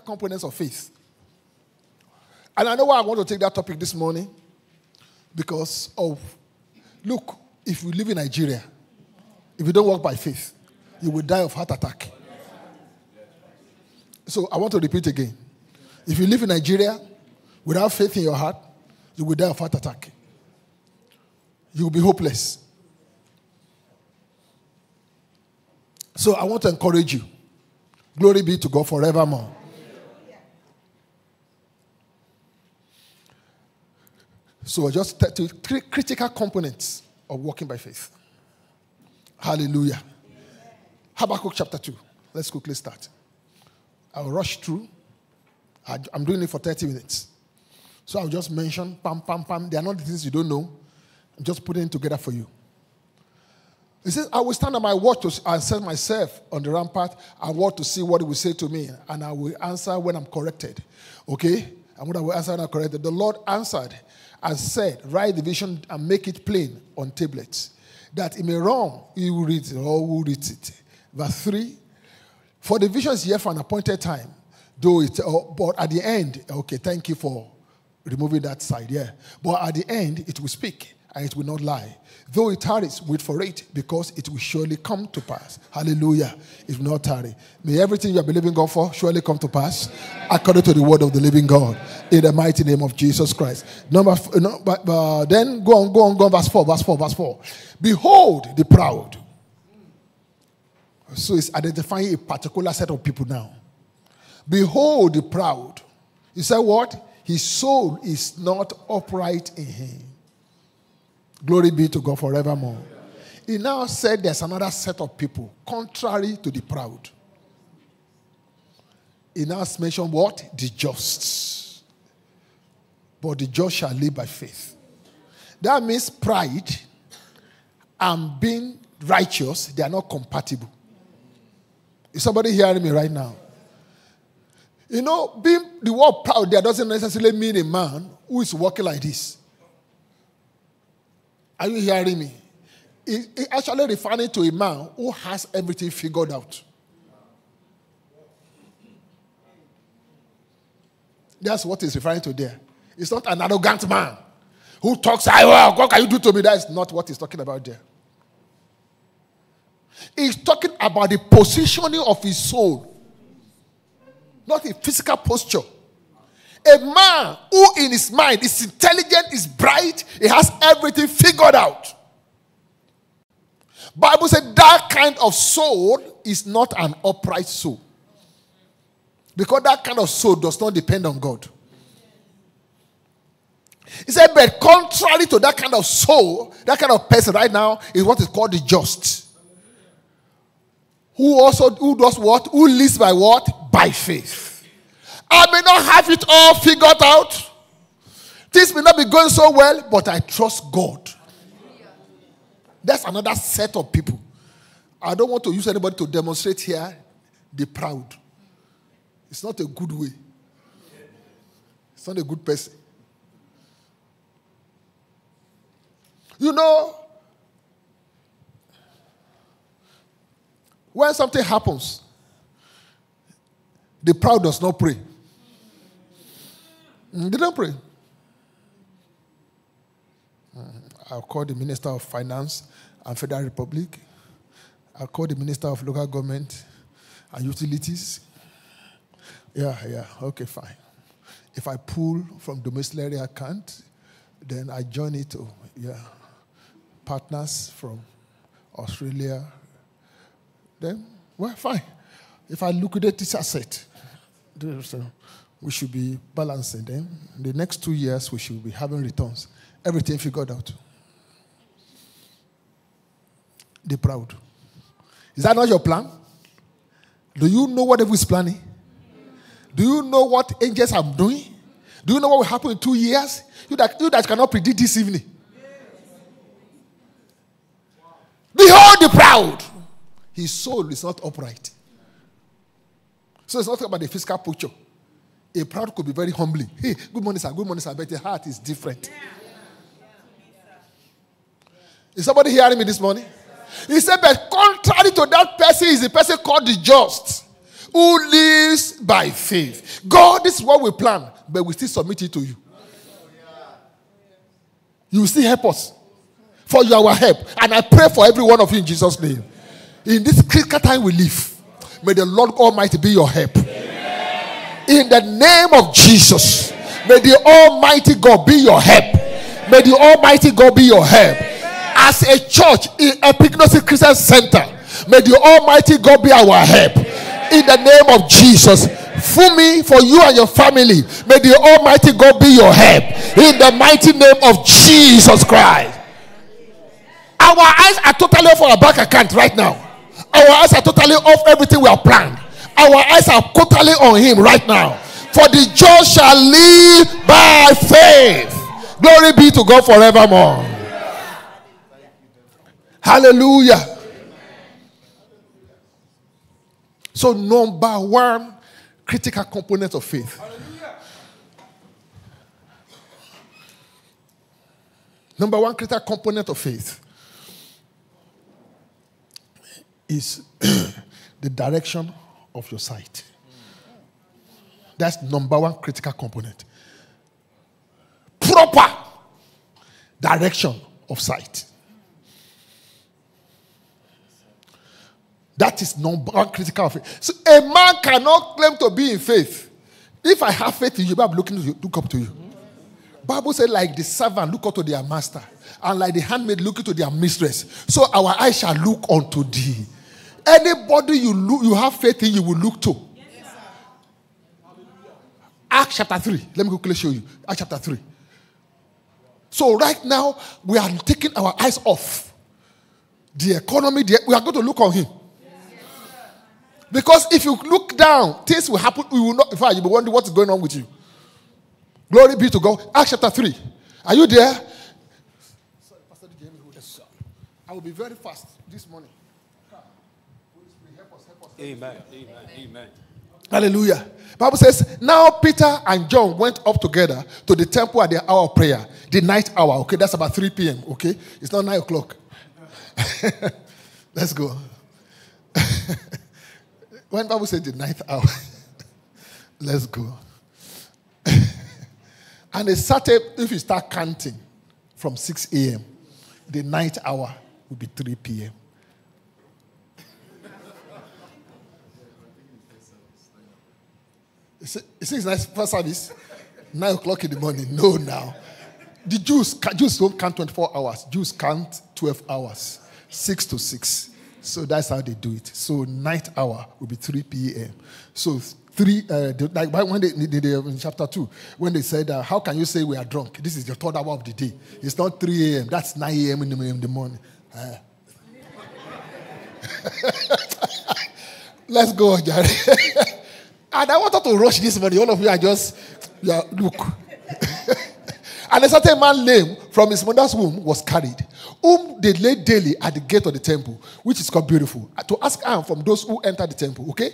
critical components of faith. And I know why I want to take that topic this morning because of look, if you live in Nigeria, if you don't walk by faith, you will die of heart attack. So I want to repeat again. If you live in Nigeria without faith in your heart, you will die of heart attack. You will be hopeless. So I want to encourage you. Glory be to God forevermore. So just three critical components of walking by faith. Hallelujah. Habakkuk chapter 2. Let's quickly start. I'll rush through. I'm doing it for 30 minutes. So I'll just mention, pam, pam, pam. They are not the things you don't know. I'm just putting it together for you. He says, I will stand on my watch to, and set myself on the rampart and watch to see what he will say to me, and I will answer when I'm corrected. Okay? And what I will answer when I'm corrected. The Lord answered and said, Write the vision and make it plain on tablets, that it may run, he will read it, or will read it. Verse 3 For the vision is here for an appointed time, though it, uh, but at the end, okay, thank you for removing that side, yeah. But at the end, it will speak and it will not lie. Though it tarries, wait for it because it will surely come to pass. Hallelujah. It will not tarry. May everything you are believing God for surely come to pass according to the word of the living God in the mighty name of Jesus Christ. Number, but, uh, then go on, go on, go on, verse 4, verse 4, verse 4. Behold the proud. So it's identifying a particular set of people now. Behold the proud. He said what? His soul is not upright in him. Glory be to God forevermore. He now said there's another set of people, contrary to the proud. He now mentioned what? The just. But the just shall live by faith. That means pride and being righteous, they are not compatible. Is somebody hearing me right now? You know, being the word proud there doesn't necessarily mean a man who is walking like this. Are you hearing me? It, actually referring to a man who has everything figured out. That's what he's referring to there. It's not an arrogant man who talks, I well, what can you do to me? That is not what he's talking about there. He's talking about the positioning of his soul, not a physical posture. A man who in his mind is intelligent, is bright, he has everything figured out. Bible said that kind of soul is not an upright soul. Because that kind of soul does not depend on God. He said, but contrary to that kind of soul, that kind of person right now is what is called the just. Who also who does what? Who lives by what? By faith. I may not have it all figured out. Things may not be going so well, but I trust God. That's another set of people. I don't want to use anybody to demonstrate here the proud. It's not a good way. It's not a good person. You know, when something happens, the proud does not pray. Don't pray. Mm, I'll call the Minister of Finance and Federal Republic. I'll call the Minister of Local Government and Utilities. Yeah, yeah, okay, fine. If I pull from domiciliary account, then I join it to, yeah, partners from Australia. Then, well, fine. If I liquidate this asset, we should be balancing them. The next two years, we should be having returns. Everything figured out. The proud. Is that not your plan? Do you know what devil is planning? Do you know what angels are doing? Do you know what will happen in two years? You that, you that cannot predict this evening. Behold the proud. His soul is not upright. So it's not about the physical picture. A proud could be very humbling. Hey, good morning, sir. Good morning, sir. But the heart is different. Is somebody hearing me this morning? He said, but contrary to that person is the person called the just. who lives by faith. God, this is what we plan, but we still submit it to you. You will still help us. For you are our help. And I pray for every one of you in Jesus' name. In this critical time we live, may the Lord Almighty be your help. In the name of Jesus, may the Almighty God be your help. May the Almighty God be your help. As a church in Epignosis Christian Center, may the Almighty God be our help. In the name of Jesus. For me, for you and your family, may the Almighty God be your help. In the mighty name of Jesus Christ. Our eyes are totally off our bank account right now. Our eyes are totally off everything we have planned. Our eyes are totally on Him right now. For the just shall live by faith. Glory be to God forevermore. Hallelujah. So, number one critical component of faith. Number one critical component of faith is the direction of your sight. That's number one critical component. Proper direction of sight. That is number one critical of faith. So a man cannot claim to be in faith. If I have faith in you, I'm looking to you, look up to you. Bible said, like the servant look up to their master, and like the handmaid look to their mistress. So our eyes shall look unto thee. Anybody you look, you have faith in, you will look to. Acts chapter 3. Let me quickly show you. Acts chapter 3. So right now, we are taking our eyes off the economy. The, we are going to look on him. Because if you look down, things will happen. We will not. In fact, you'll be wondering what is going on with you. Glory be to God. Acts chapter 3. Are you there? Sorry, Pastor I will be very fast this morning. Amen. Amen. Amen. Hallelujah. Bible says, now Peter and John went up together to the temple at the hour of prayer, the night hour. Okay, that's about 3 p.m. Okay, it's not 9 o'clock. Let's go. when Bible says the ninth hour, let's go. and they started, if you start counting from 6 a.m., the ninth hour will be 3 p.m. It's nice first service, 9 o'clock in the morning. No, now. The Jews, Jews don't count 24 hours. Jews count 12 hours, 6 to 6. So that's how they do it. So night hour will be 3 p.m. So three, uh, like when they, they, they, in chapter 2, when they said, uh, how can you say we are drunk? This is the third hour of the day. It's not 3 a.m. That's 9 a.m. in the, in the morning. Uh. Let's go, Jerry. And I wanted to rush this morning. All of you are just, yeah, look. and a certain man lame from his mother's womb was carried, whom they laid daily at the gate of the temple, which is called beautiful, to ask alms from those who enter the temple. Okay?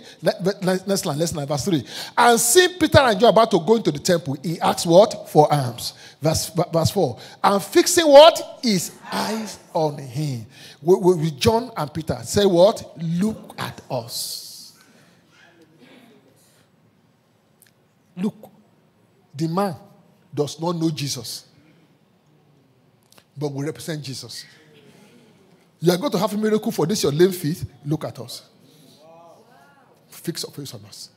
Next line, next verse 3. And seeing Peter and John about to go into the temple, he asked what? For alms. Verse, verse 4. And fixing what? His eyes on him. With John and Peter, say what? Look at us. Look, the man does not know Jesus, but we represent Jesus. You are going to have a miracle for this, your lame feet. Look at us. Fix your face on us.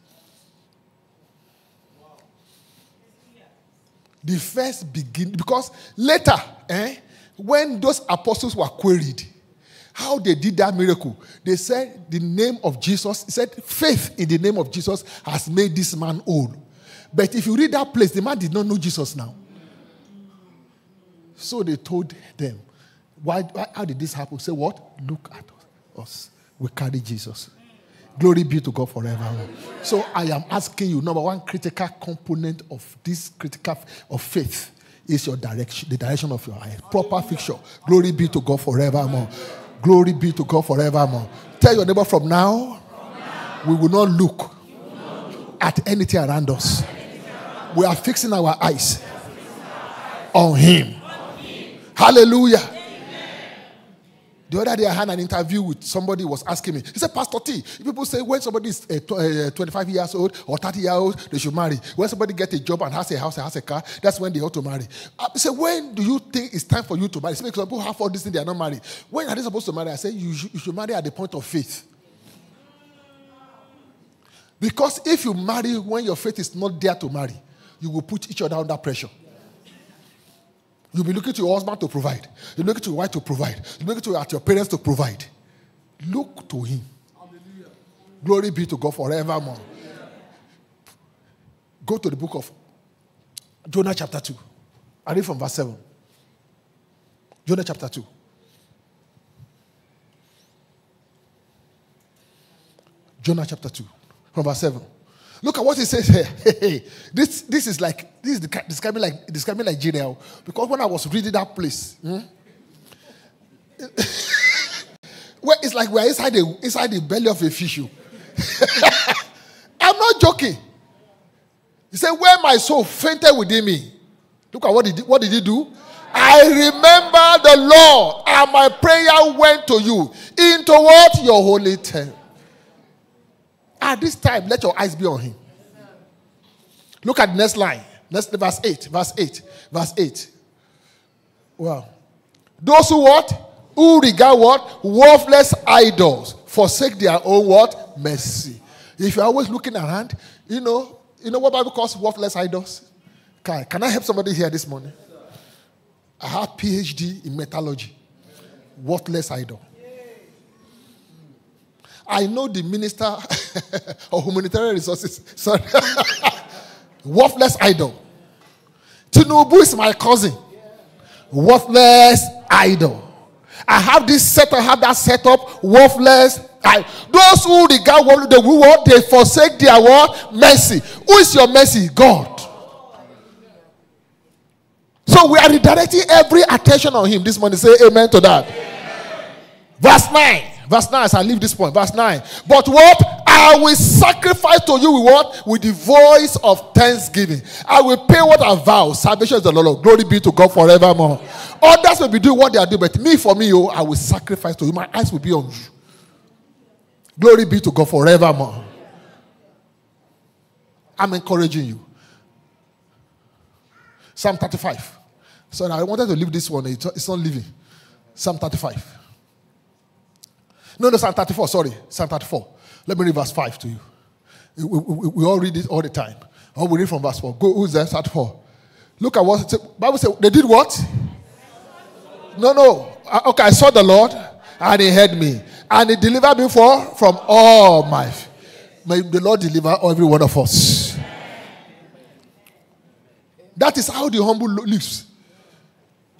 The first begin because later, eh, when those apostles were queried, how they did that miracle, they said the name of Jesus, said faith in the name of Jesus has made this man old. But if you read that place, the man did not know Jesus now. So they told them, why, why, how did this happen? Say what? Look at us. We carry Jesus. Glory be to God forever. So I am asking you, number one critical component of this critical of faith is your direction, the direction of your eye. Proper fixture. Glory be to God forevermore. Glory be to God forevermore. Tell your neighbor from now, we will not look at anything around us we are fixing our eyes on Him. Hallelujah. The other day, I had an interview with somebody was asking me. He said, Pastor T, people say when somebody is uh, tw- uh, 25 years old or 30 years old, they should marry. When somebody gets a job and has a house and has a car, that's when they ought to marry. I said, when do you think it's time for you to marry? Some people have all these things, they are not married. When are they supposed to marry? I said, you should, you should marry at the point of faith. Because if you marry when your faith is not there to marry, you will put each other under pressure. You'll be looking to your husband to provide. You're looking to your wife to provide. You're looking to at your parents to provide. Look to him. Hallelujah. Glory be to God forevermore. Go to the book of Jonah chapter 2. I read from verse 7. Jonah chapter 2. Jonah chapter 2, from verse 7. Look at what he says here. this, this is like this is describing like describing Nigeria because when I was reading that place, hmm, where it's like we're inside the inside the belly of a fish. I'm not joking. He said, "Where my soul fainted within me." Look at what did what did he do? I remember the Lord, and my prayer went to you into what your holy temple. At this time, let your eyes be on him. Look at the next line. Next verse 8. Verse 8. Verse 8. Well, those who what? Who regard what? Worthless idols. Forsake their own what? Mercy. If you're always looking around, you know, you know what Bible calls worthless idols? Can, can I help somebody here this morning? I have PhD in metallurgy. Worthless idol. I know the minister of humanitarian resources. Sorry. Worthless idol. Tinubu is my cousin. Worthless idol. I have this set, I have that set up. Worthless. I, those who regard what they what they forsake their what mercy. Who is your mercy? God. So we are redirecting every attention on Him this morning. Say amen to that. Amen. Verse 9. Verse 9, as I leave this point. Verse 9. But what? I will sacrifice to you with what? With the voice of thanksgiving. I will pay what I vow. Salvation is the Lord. Glory be to God forevermore. Others will be doing what they are doing, but me, for me, oh, I will sacrifice to you. My eyes will be on you. Glory be to God forevermore. I'm encouraging you. Psalm 35. So I wanted to leave this one. It's not leaving. Psalm 35. No, no, Psalm 34, sorry. Psalm 34. Let me read verse 5 to you. We, we, we all read it all the time. Oh, we read from verse 4. Go, who's there? Start 4. Look at what the Bible says. They did what? No, no. Okay, I saw the Lord and he heard me. And he delivered me for, from all my. May the Lord deliver every one of us. That is how the humble lives.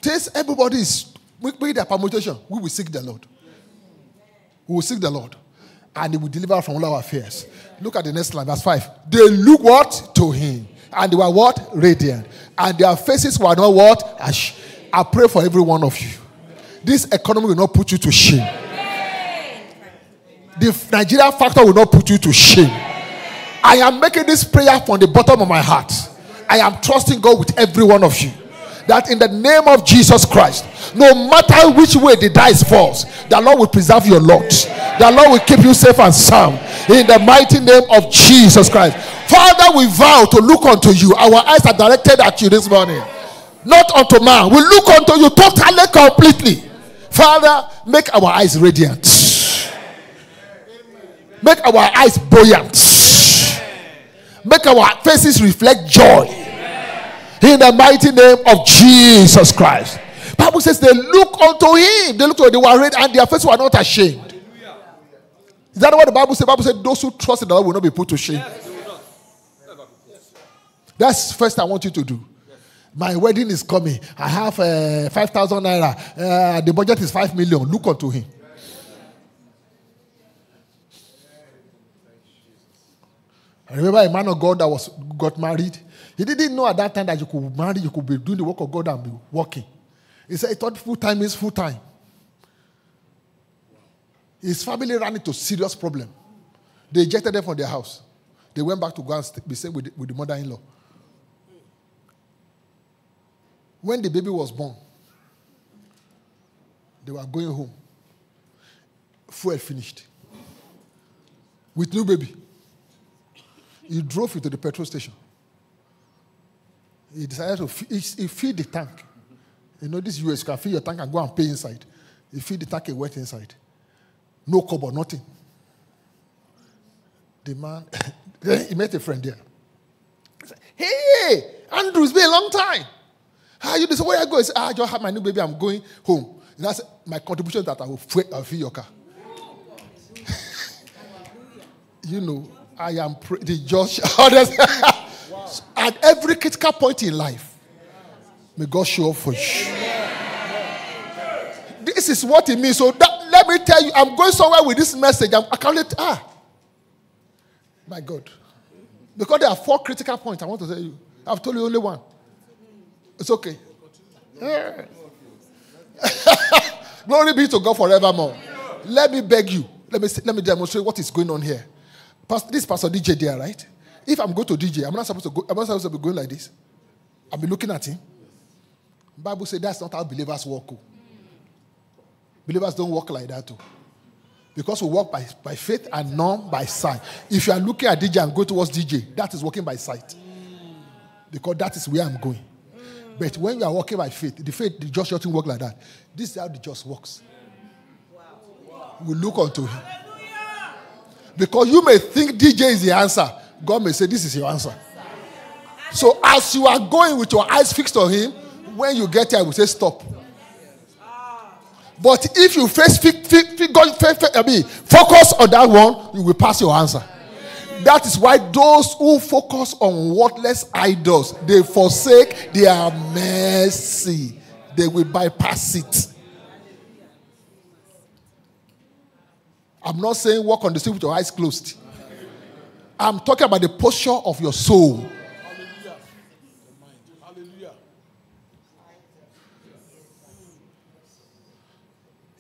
Taste everybody is with their permutation. We will seek the Lord. We will seek the Lord and he will deliver from all our fears. Look at the next line, verse 5. They look what? To him. And they were what? Radiant. And their faces were not what? Ash. I pray for every one of you. This economy will not put you to shame. The Nigeria factor will not put you to shame. I am making this prayer from the bottom of my heart. I am trusting God with every one of you that in the name of Jesus Christ, no matter which way the dice falls, the Lord will preserve your lot. The Lord will keep you safe and sound in the mighty name of Jesus Christ. Father, we vow to look unto you. Our eyes are directed at you this morning, not unto man. We look unto you totally, completely. Father, make our eyes radiant, make our eyes buoyant, make our faces reflect joy in the mighty name of Jesus Christ. Bible says they look unto him. They look to him. They were ready and their faces were not ashamed. Is that what the Bible? The Bible said those who trust in the Lord will not be put to shame. That's first I want you to do. My wedding is coming. I have uh, 5,000 naira. Uh, the budget is 5 million. Look unto him. I remember a man of God that was got married he didn't know at that time that you could marry, you could be doing the work of God and be working. He said he thought full time is full time. His family ran into serious problem. They ejected them from their house. They went back to go and be staying with the, with the mother-in-law. When the baby was born, they were going home. fuel finished. With new baby. He drove it to the petrol station. He decided to he, filled the tank. You know, this US, you can fill your tank and go and pay inside. He filled the tank and went inside. No cover, nothing. The man, he met a friend there. He said, Hey, Andrew, it's been a long time. How you where I go? He said, ah, I just had my new baby. I'm going home. And that's my contribution that I will I'll fill your car. you know, I am pr- the judge. At every critical point in life, may God show up for you. This is what it means. So that, let me tell you, I'm going somewhere with this message. I'm, I can't let, ah, my God. Because there are four critical points I want to tell you. I've told you only one. It's okay. Glory be to God forevermore. Let me beg you. Let me let me demonstrate what is going on here. This Pastor DJ there, right? If I'm going to DJ, I'm not supposed to go. I'm not supposed to be going like this. I'll be looking at him. Bible says that's not how believers walk. oh. Believers don't walk like that too. Because we walk by, by faith and not by sight. If you are looking at DJ and go towards DJ, that is walking by sight. Because that is where I'm going. But when you are walking by faith, the faith, the just doesn't work like that. This is how the just works. We look unto him. Because you may think DJ is the answer. God may say, This is your answer. So as you are going with your eyes fixed on him, when you get there, I will say, Stop. But if you face, focus on that one, you will pass your answer. That is why those who focus on worthless idols, they forsake their mercy. They will bypass it. I'm not saying walk on the street with your eyes closed. I'm talking about the posture of your soul.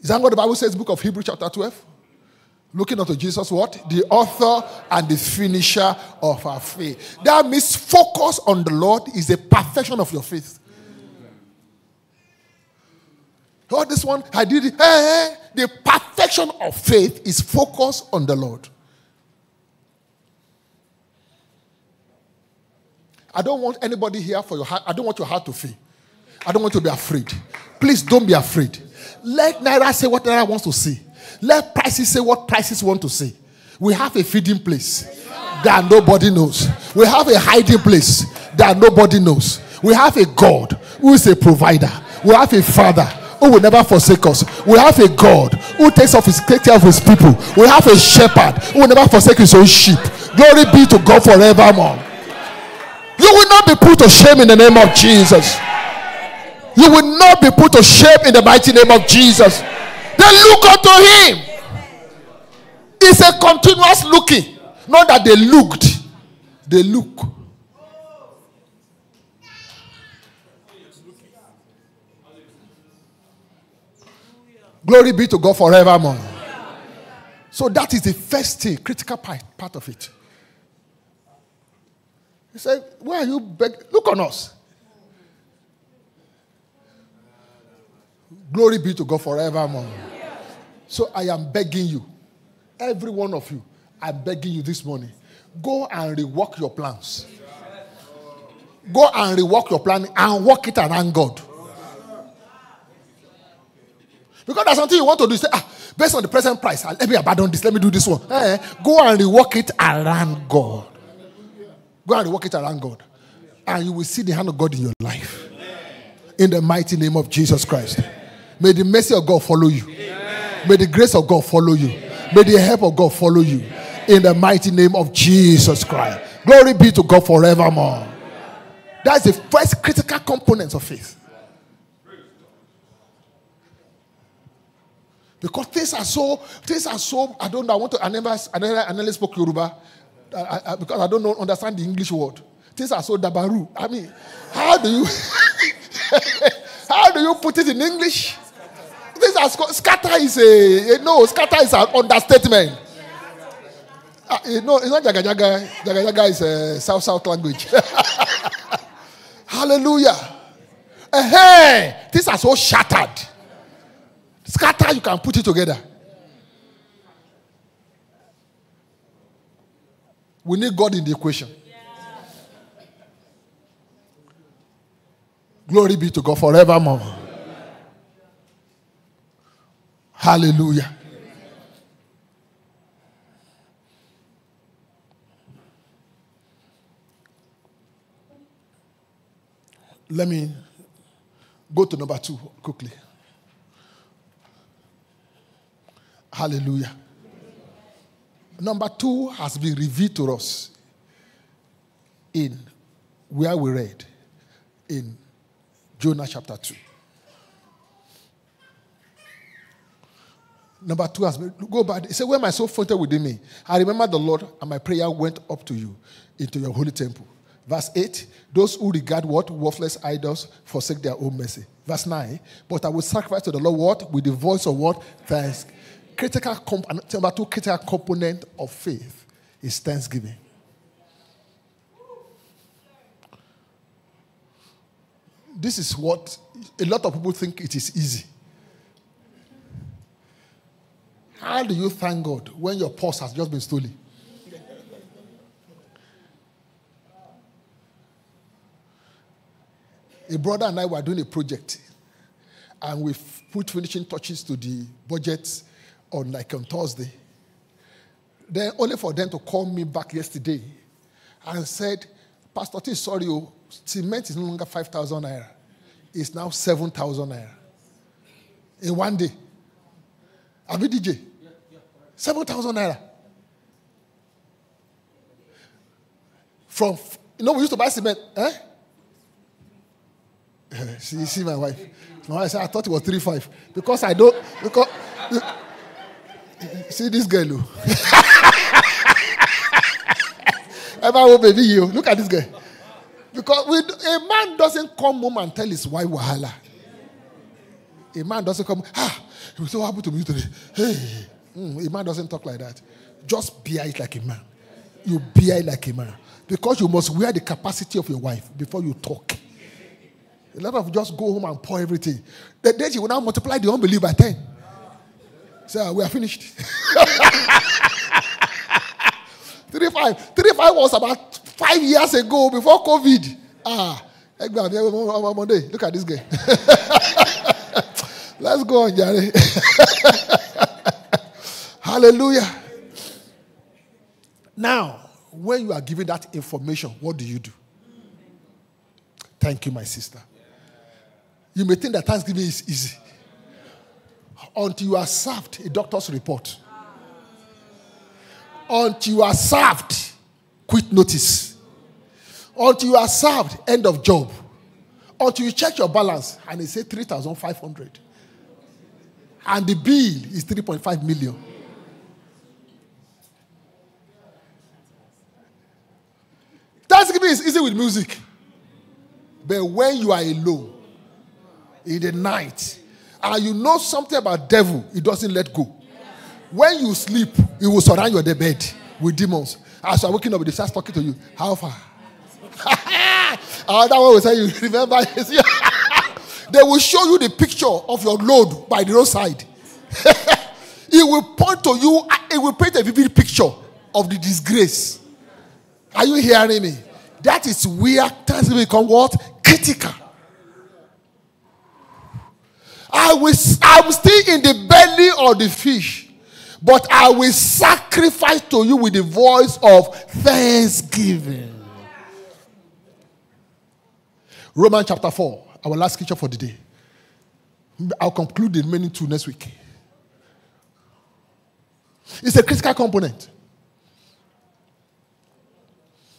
Is that what the Bible says, book of Hebrews, chapter 12? Looking unto Jesus, what? The author and the finisher of our faith. That means focus on the Lord is the perfection of your faith. Oh, this one, I did it. Hey, hey. The perfection of faith is focus on the Lord. I don't want anybody here for your heart. I don't want your heart to fail. I don't want you to be afraid. Please don't be afraid. Let Naira say what Naira wants to say. Let prices say what prices want to say. We have a feeding place that nobody knows. We have a hiding place that nobody knows. We have a God who is a provider. We have a Father who will never forsake us. We have a God who takes off his care of his people. We have a shepherd who will never forsake his own sheep. Glory be to God forevermore. You will not be put to shame in the name of Jesus. You will not be put to shame in the mighty name of Jesus. Then look unto him. It's a continuous looking. Not that they looked, they look. Glory be to God forevermore. So that is the first thing, critical part, part of it. He said, Why are you begging? Look on us. Glory be to God forevermore. So I am begging you, every one of you, I'm begging you this morning, go and rework your plans. Go and rework your plan and work it around God. Because there's something you want to do. You say, ah, based on the present price, let me abandon this, let me do this one. Eh, go and rework it around God. Go and rework it around God. And you will see the hand of God in your life. In the mighty name of Jesus Christ. May the mercy of God follow you. May the grace of God follow you. May the help of God follow you. In the mighty name of Jesus Christ. Glory be to God forevermore. That's the first critical component of faith. Because things are so, things are so, I don't know, I want to, I never, I never, I never spoke Yoruba. I, I, because I don't know, understand the English word. Things are so dabaru. I mean, how do you, how do you put it in English? This are, sc- scatter is a, no, scatter is an understatement. Uh, eh, no, it's not Jaga Jaga. Jaga Jaga is a South South language. Hallelujah. Hey, things are so shattered. Scatter, you can put it together. We need God in the equation. Glory be to God forevermore. Hallelujah. Let me go to number two quickly. Hallelujah. Number two has been revealed to us in where we read in Jonah chapter 2. Number two has been, go back. He said, When my soul fainted within me, I remember the Lord, and my prayer went up to you into your holy temple. Verse 8, those who regard what? Worthless idols forsake their own mercy. Verse 9, but I will sacrifice to the Lord what? With the voice of what? Thanks. Critical comp- number two critical component of faith is thanksgiving. This is what a lot of people think it is easy. How do you thank God when your purse has just been stolen? A brother and I were doing a project, and we put finishing touches to the budget on like on Thursday. Then only for them to call me back yesterday and said, Pastor T, sorry, oh, cement is no longer 5,000 naira. It's now 7,000 naira. In one day. Abi DJ? 7,000 naira. From, you know, we used to buy cement, eh? see, see my wife. My wife said, I thought it was 3.5. Because I don't, because, see this girl, oh. Ever will baby you. Look at this guy. Because a man doesn't come home and tell his wife wahala. A man doesn't come, ah, it was so happy to me today. Hey. Mm, a man doesn't talk like that. Just bear it like a man. You bear it like a man. Because you must wear the capacity of your wife before you talk. A lot of just go home and pour everything. The day you will now multiply the unbelief by 10. So ah, we are finished. three five. Three five was about five years ago before COVID. Ah, Monday. Look at this guy. Let's go on, Jerry. Hallelujah. Now, when you are given that information, what do you do? Thank you, my sister. You may think that Thanksgiving is easy until you are served a doctor's report. Until you are served quit notice. Until you are served end of job. Until you check your balance and it say 3,500. And the bill is 3.5 million. Thanksgiving is easy with music. But when you are alone in the night and you know something about devil, it doesn't let go. When you sleep, it will surround your bed with demons. As you are waking up, they start talking to you. How far? Another one will say, You remember? they will show you the picture of your load by the roadside. it will point to you, it will paint a vivid picture of the disgrace. Are you hearing me? That is where Thanksgiving become what? Critical. I will, I'm still in the belly of the fish, but I will sacrifice to you with the voice of thanksgiving. Romans chapter 4, our last scripture for the day. I'll conclude the remaining two next week. It's a critical component.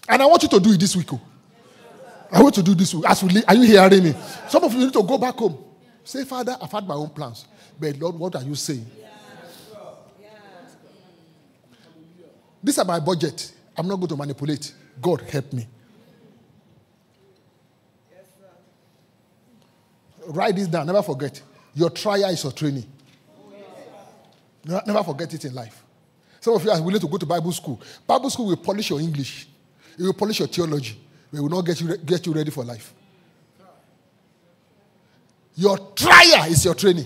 And I want you to do it this week. Oh. I want to do this week. As we, are you hearing me? Some of you need to go back home. Say, Father, I've had my own plans. But Lord, what are you saying? These are my budget. I'm not going to manipulate. God help me. Write this down. Never forget. Your trial is your training. Never forget it in life. Some of you are willing to go to Bible school. Bible school will polish your English. It will polish your theology. It will not get you, get you ready for life. Your trial is your training.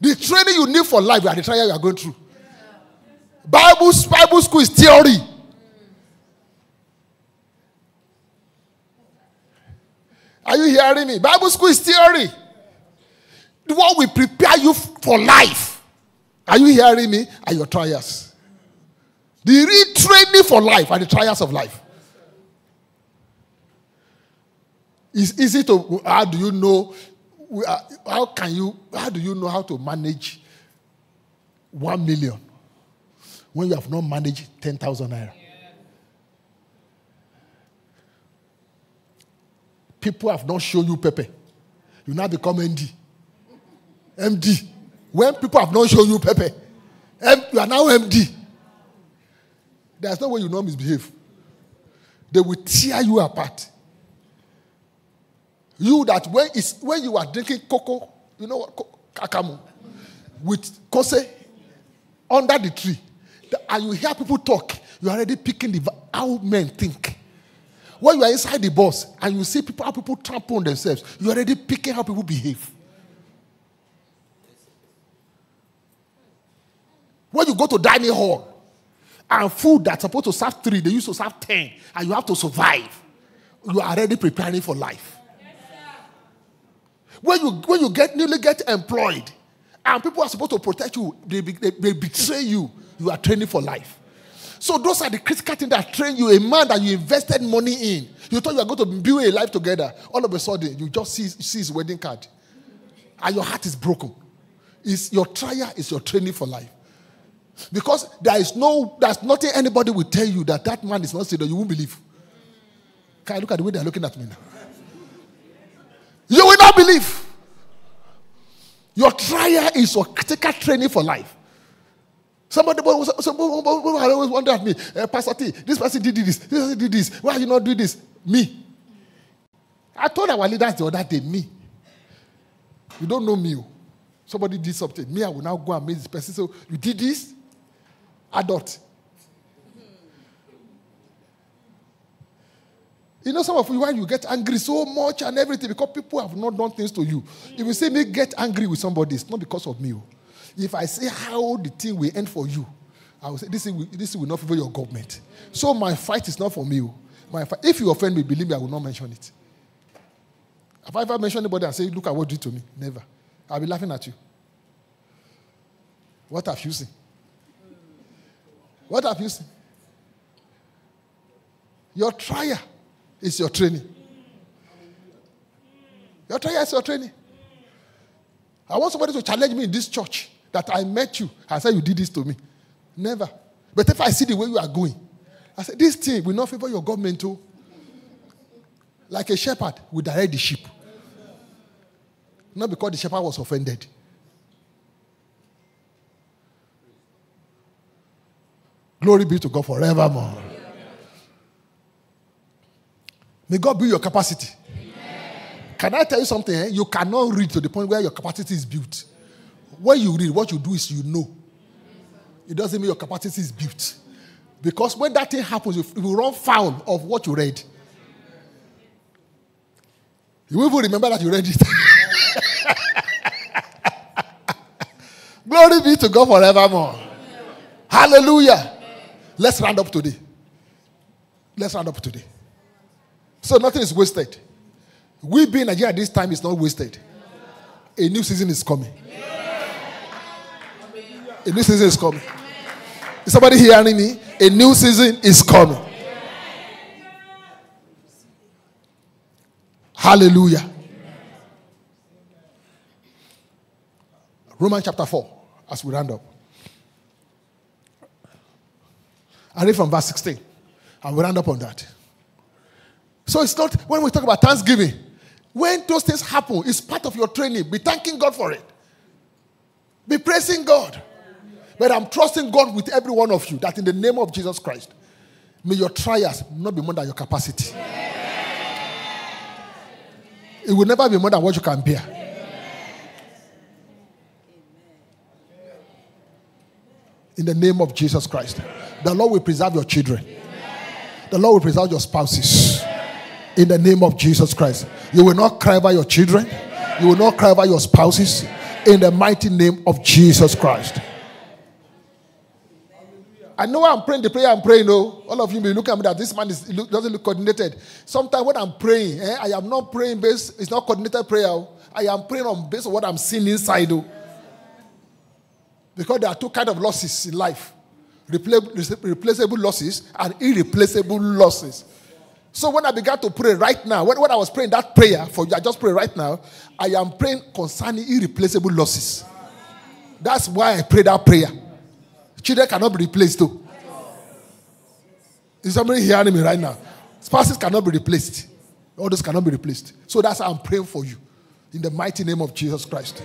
The training you need for life are the trial you are going through. Bible, Bible school is theory. Are you hearing me? Bible school is theory. What will prepare you for life. Are you hearing me? Are your trials. The real training for life are the trials of life. It's easy to, how do you know, how can you, how do you know how to manage one million when you have not managed 10,000 naira? People have not shown you Pepe. You now become MD. MD. When people have not shown you Pepe, you are now MD. There's no way you know misbehave. They will tear you apart. You that when, it's, when you are drinking cocoa, you know what, kakamu, with kose under the tree, and you hear people talk, you're already picking the, how men think. When you are inside the bus and you see people, how people trample on themselves, you're already picking how people behave. When you go to dining hall and food that's supposed to serve three, they used to serve ten, and you have to survive, you are already preparing for life. When you when you get newly get employed, and people are supposed to protect you, they, they, they betray you. You are training for life. So those are the critical things that train you. A man that you invested money in, you thought you were going to build a life together. All of a sudden, you just see, see his wedding card, and your heart is broken. Is your trial is your training for life. Because there is no, there's nothing anybody will tell you that that man is not that You won't believe. Can I look at the way they're looking at me now? You will not believe. Your trial is your critical training for life. Somebody, somebody always wonder at me, uh, Pastor T, this person did this, this person did this. Why you not do this? Me. I told our leaders the other day, me. You don't know me. Oh. Somebody did something. Me, I will now go and meet this person. So you did this? Adult. You know, some of you, why you get angry so much and everything because people have not done things to you. If you say me get angry with somebody, it's not because of me. Oh. If I say how the thing will end for you, I will say this will, this will not favor your government. So my fight is not for me. Oh. My fight, if you offend me, believe me, I will not mention it. Have I ever mentioned anybody and say, look at what you did to me? Never. I'll be laughing at you. What have you seen? What have you seen? Your trial is your training. Your trial is your training. I want somebody to challenge me in this church that I met you and said you did this to me. Never. But if I see the way you are going, I said, this thing will not favor your government too. Like a shepherd will direct the sheep. Not because the shepherd was offended. Glory be to God forevermore. May God build your capacity. Can I tell you something? Eh? You cannot read to the point where your capacity is built. When you read, what you do is you know. It doesn't mean your capacity is built. Because when that thing happens, you will run foul of what you read. You will remember that you read it. Glory be to God forevermore. Hallelujah. Let's round up today. Let's round up today. So nothing is wasted. We being Nigeria this time is not wasted. A new season is coming. A new season is coming. Is somebody hearing me? A new season is coming. Hallelujah. Romans chapter 4, as we round up. I read from verse 16. And we round up on that. So it's not when we talk about thanksgiving, when those things happen, it's part of your training. Be thanking God for it. Be praising God. But I'm trusting God with every one of you that in the name of Jesus Christ, may your trials not be more than your capacity. It will never be more than what you can bear. In the name of Jesus Christ, the Lord will preserve your children. The Lord will preserve your spouses. In the name of Jesus Christ, you will not cry over your children. You will not cry over your spouses. In the mighty name of Jesus Christ. I know I'm praying the prayer I'm praying. No, all of you may look at me that this man is look, doesn't look coordinated. Sometimes when I'm praying, eh, I am not praying based. It's not coordinated prayer. oh. I am praying on based on what I'm seeing inside. Oh. Because there are two kind of losses in life: replaceable losses and irreplaceable losses. So when I began to pray right now, when, when I was praying that prayer for you, I just pray right now. I am praying concerning irreplaceable losses. That's why I pray that prayer. Children cannot be replaced too. Is somebody hearing me right now? Spouses cannot be replaced. All those cannot be replaced. So that's how I'm praying for you. In the mighty name of Jesus Christ.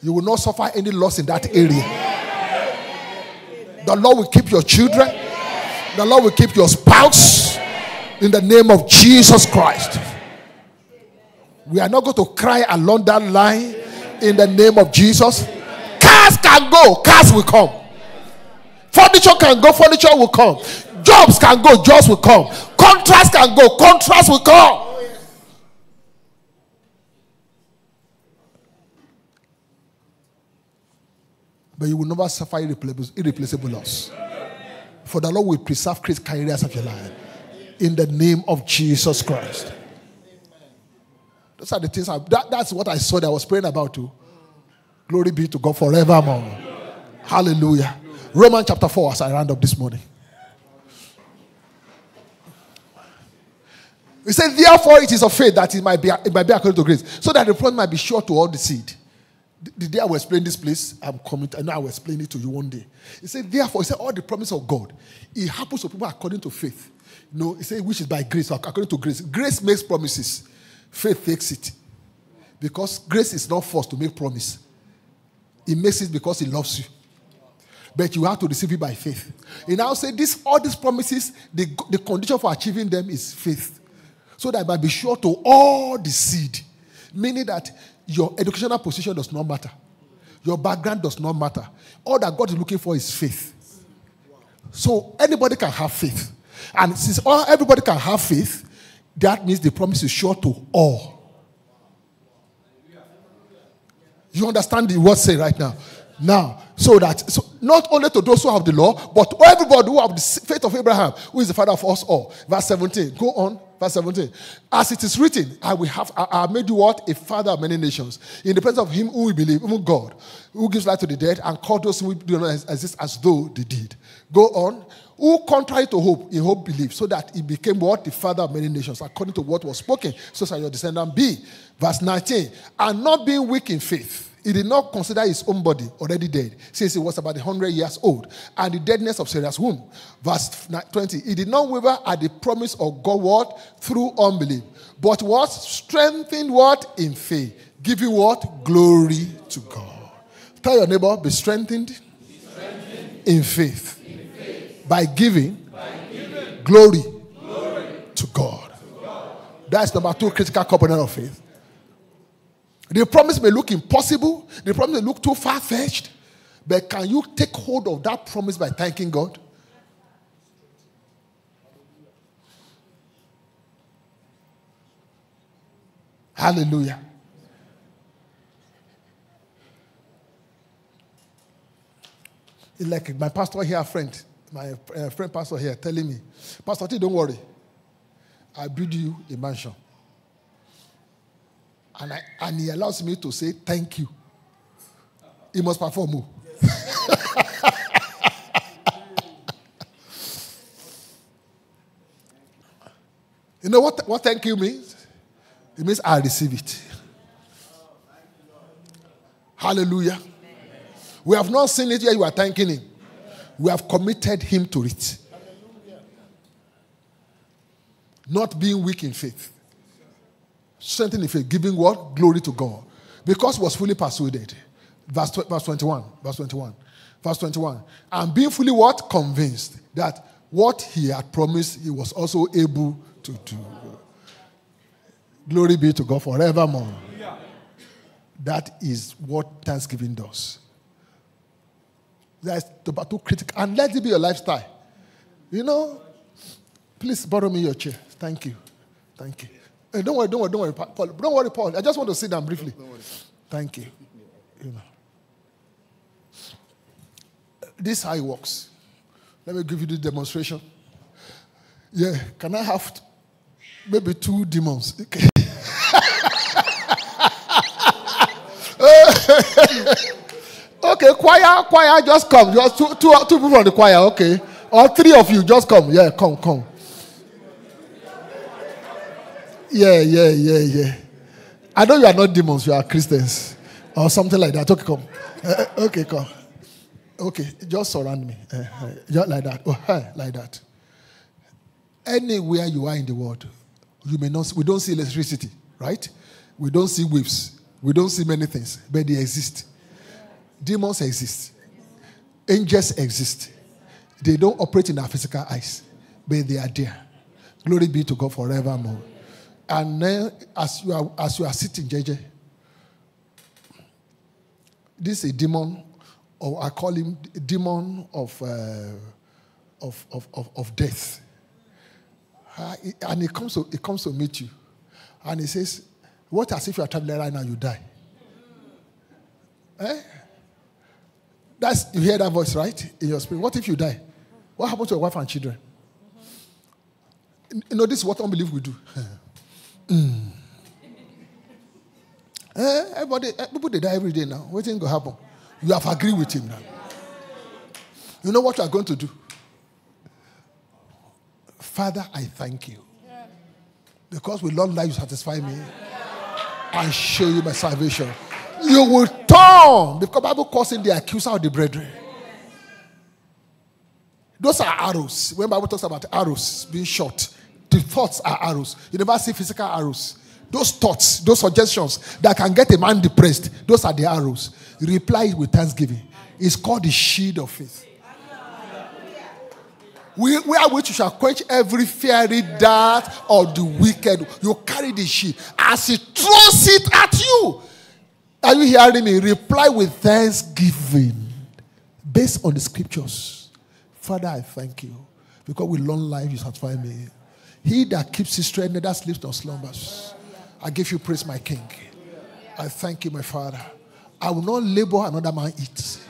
You will not suffer any loss in that area. The Lord will keep your children. The Lord will keep your spouse. In the name of Jesus Christ. We are not going to cry along that line in the name of Jesus. Cars can go, cars will come. Furniture can go, furniture will come. Jobs can go, jobs will come. Contracts can go, contracts will come. But you will never suffer irreplaceable, irreplaceable loss. For the Lord will preserve great careers of your life. In the name of Jesus Christ. Those are the things I, that, that's what I saw that I was praying about too. Glory be to God forevermore. Hallelujah. Romans chapter 4 as I round up this morning. He said, Therefore, it is of faith that it might be, it might be according to grace, so that the promise might be sure to all the seed. The, day I will explain this place, I'm coming. I know I will explain it to you one day. He said, Therefore, he said, all the promise of God, it happens to people according to faith. Know, he said, which is by grace, according to grace. Grace makes promises, faith takes it. Because grace is not forced to make promise. He makes it because he loves you. But you have to receive it by faith. He now said, this, all these promises, the, the condition for achieving them is faith. So that I might be sure to all the seed. Meaning that your educational position does not matter. Your background does not matter. All that God is looking for is faith. So anybody can have faith. And since all, everybody can have faith, that means the promise is sure to all. You understand the word say right now? Now, so that so not only to those who have the law, but everybody who have the faith of Abraham, who is the father of us all. Verse 17. Go on. Verse 17. As it is written, I will have I, I made you what? A father of many nations. In the presence of him who we believe, even God, who gives life to the dead and call those who do not exist as though they did. Go on. Who contrary to hope, in hope believed, so that he became what? The father of many nations, according to what was spoken, so shall your descendant be. Verse 19. And not being weak in faith. He did not consider his own body already dead, since he was about 100 years old, and the deadness of Sarah's womb. Verse 20. He did not waver at the promise of God what? Through unbelief, but was strengthened what? In faith. Giving what? Glory to God. Tell your neighbor, be strengthened, be strengthened in, faith. in faith. By giving, By giving glory, glory to, God. to God. That's number two critical component of faith. The promise may look impossible, the promise may look too far fetched, but can you take hold of that promise by thanking God? Hallelujah. It's like my pastor here, friend, my uh, friend pastor here, telling me, Pastor T, don't worry. I build you a mansion. And, I, and he allows me to say thank you. He must perform more. Oh. you know what, what thank you means? It means I receive it. Hallelujah. We have not seen it yet, you are thanking him. We have committed him to it. Not being weak in faith strengthened in faith, giving what? Glory to God. Because was fully persuaded. Verse, verse 21. Verse 21. Verse 21. And being fully what? Convinced that what he had promised, he was also able to do. Glory be to God forevermore. That is what Thanksgiving does. That's too critical. And let it be your lifestyle. You know, please borrow me your chair. Thank you. Thank you. Hey, don't worry, don't worry, don't worry, Paul. Don't worry, Paul. I just want to sit down briefly. Thank you. you know. This is how it works. Let me give you the demonstration. Yeah, can I have t- maybe two demons? Okay. okay, choir, choir, just come. Just two, two, two people from the choir, okay. Or three of you, just come. Yeah, come, come. Yeah, yeah, yeah, yeah. I know you are not demons, you are Christians. Or something like that. Okay, come. Uh, okay, come. Okay, just surround me. Uh, uh, just like that. Oh, like that. Anywhere you are in the world, you may not. We don't see electricity, right? We don't see waves. We don't see many things, but they exist. Demons exist. Angels exist. They don't operate in our physical eyes, but they are there. Glory be to God forevermore. And then, as you are as you are sitting, JJ, this is a demon, or I call him demon of, uh, of, of, of, of death. Uh, and he comes, to, he comes to meet you. And he says, What as if you are traveling right now, you die? Eh? That's, you hear that voice, right? In your spirit. What if you die? What happens to your wife and children? You know, this is what unbelief will do. mm. Eh, everybody, eh, people they die every day now. What thing going to happen? You have agreed with him now. You know what you are going to do? Father, I thank you. Because with long life you satisfy me and show you my salvation. You will turn because Bible calls him the accuser of the brethren. Those are arrows. When Bible talks about arrows being shot, the thoughts are arrows. You never see physical arrows. Those thoughts, those suggestions that can get a man depressed, those are the arrows. Reply with thanksgiving. It's called the shield of faith. We, where which you shall quench every fiery dart of the wicked. You carry the shield as he throws it at you. Are you hearing me? Reply with thanksgiving based on the scriptures. Father, I thank you because with long life you satisfy me. He that keeps his strength that sleeps nor slumbers. I give you praise, my King. I thank you, my Father. I will not labor another man eat.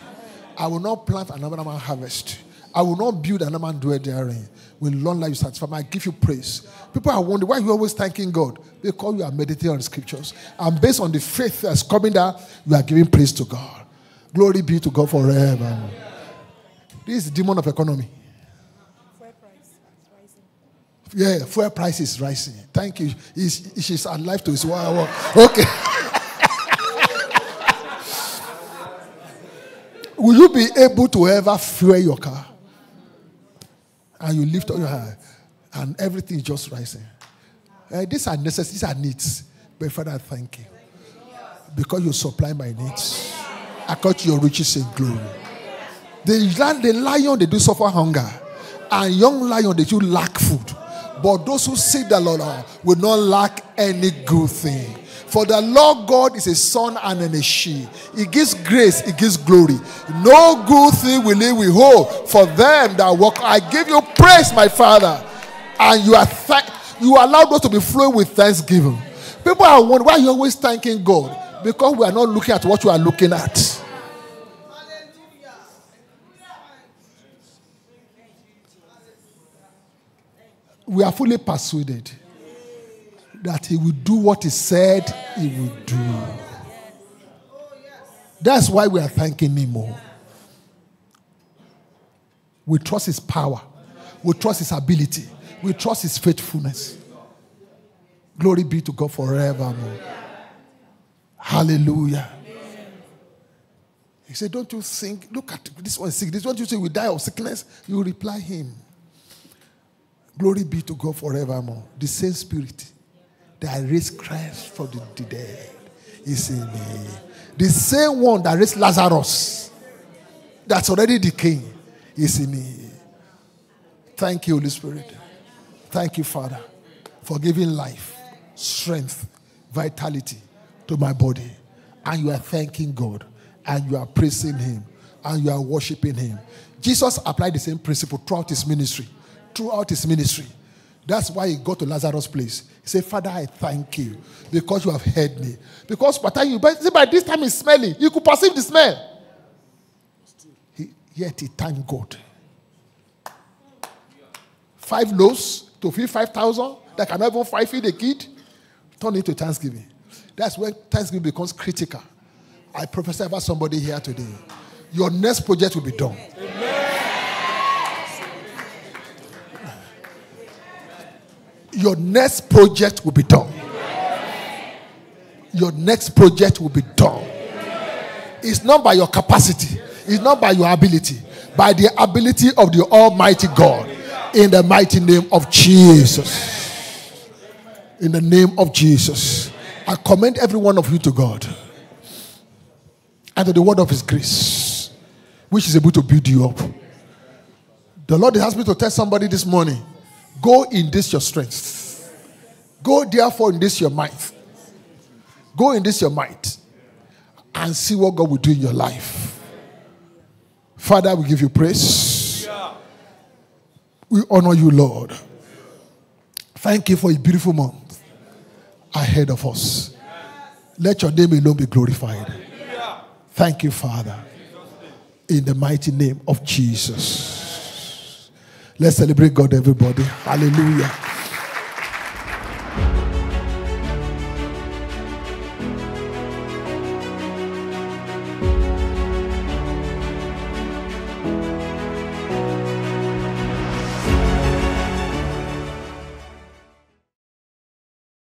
I will not plant another man harvest. I will not build another man dwell therein. With long life you satisfy. I give you praise. People are wondering why you always thanking God. Because you are meditating on the scriptures. And based on the faith that's coming down, you are giving praise to God. Glory be to God forever. This is demon of economy. Yeah, fuel price is rising. Thank you. He's, she's alive to his wow. Okay. Will you be able to ever fuel your car? And you lift up your hand, and everything is just rising. Uh, these are necessities, these are needs. But Father, thank you. Because you supply my needs. According to your riches in glory. The, the lion, they do suffer hunger. And young lion, they do lack food. But those who seek the Lord uh, will not lack any good thing. For the Lord God is a sun and a shield. He gives grace, He gives glory. No good thing will He withhold for them that walk. I give you praise, my Father. And you are th- you allow those to be flowing with thanksgiving. People are wondering why are you always thanking God? Because we are not looking at what you are looking at. We are fully persuaded that he will do what he said he will do. That's why we are thanking him more. We trust his power, we trust his ability, we trust his faithfulness. Glory be to God forevermore. Oh. Hallelujah. He said, Don't you think, look at this one sick. This one you say we die of sickness. You reply him. Glory be to God forevermore. The same spirit that raised Christ from the dead is in me. The same one that raised Lazarus, that's already decaying, is in me. Thank you, Holy Spirit. Thank you, Father, for giving life, strength, vitality to my body. And you are thanking God, and you are praising Him, and you are worshiping Him. Jesus applied the same principle throughout His ministry throughout his ministry. That's why he got to Lazarus' place. He said, Father, I thank you because you have heard me. Because by, time you, by, by this time he's smelling. You could perceive the smell. He, yet he thanked God. five loaves to feed 5,000 that cannot even five feed a kid, turn it to thanksgiving. That's when thanksgiving becomes critical. I prophesy about somebody here today. Your next project will be done. Your next project will be done. Your next project will be done. It's not by your capacity, it's not by your ability, by the ability of the Almighty God. In the mighty name of Jesus. In the name of Jesus. I commend every one of you to God and to the word of His grace, which is able to build you up. The Lord has me to tell somebody this morning go in this your strength, go therefore in this your might, go in this your might, and see what God will do in your life. Father, we give you praise. We honor you, Lord. Thank you for a beautiful month ahead of us. Let your name alone be glorified. Thank you, Father. In the mighty name of Jesus. Let's celebrate God, everybody. Hallelujah.